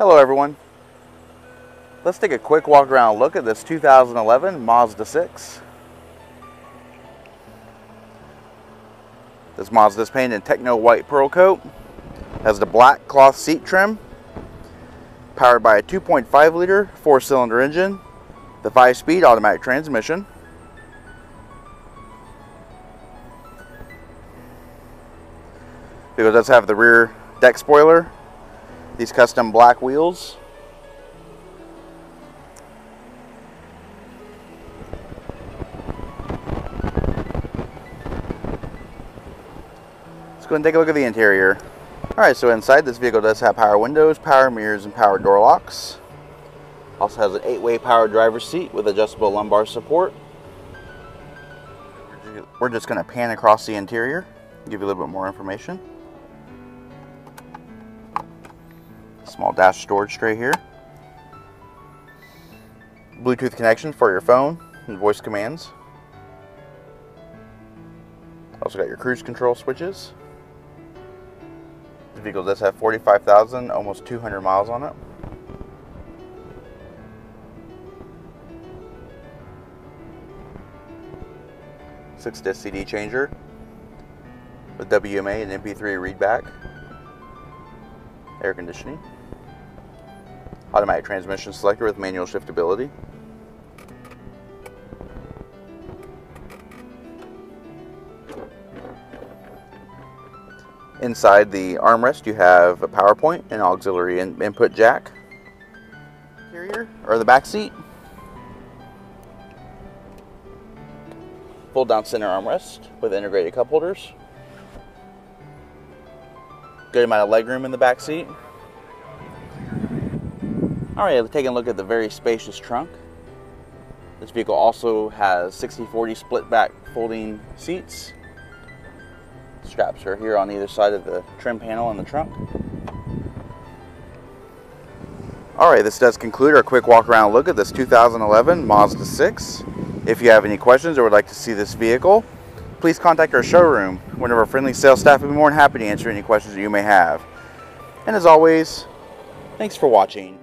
Hello everyone. Let's take a quick walk around look at this 2011 Mazda 6. This Mazda is painted in Techno White Pearl Coat. Has the black cloth seat trim. Powered by a 2.5 liter four cylinder engine. The 5 speed automatic transmission. Vehicle does have the rear deck spoiler these custom black wheels. Let's go and take a look at the interior. Alright, so inside this vehicle does have power windows, power mirrors, and power door locks. Also has an 8-way power driver's seat with adjustable lumbar support. We're just going to pan across the interior, give you a little bit more information. Small dash storage tray here. Bluetooth connection for your phone and voice commands. Also got your cruise control switches. The vehicle does have 45,000, almost 200 miles on it. Six disc CD changer with WMA and MP3 readback, air conditioning automatic transmission selector with manual shiftability. Inside the armrest you have a power point and auxiliary in input jack. Interior, or the back seat. Fold down center armrest with integrated cup holders. Good amount of legroom in the back seat. Alright, taking a look at the very spacious trunk. This vehicle also has 60-40 split back folding seats. Straps are here on either side of the trim panel in the trunk. Alright, this does conclude our quick walk around look at this 2011 Mazda 6. If you have any questions or would like to see this vehicle, please contact our showroom. One of our friendly sales staff will be more than happy to answer any questions that you may have. And as always, thanks for watching.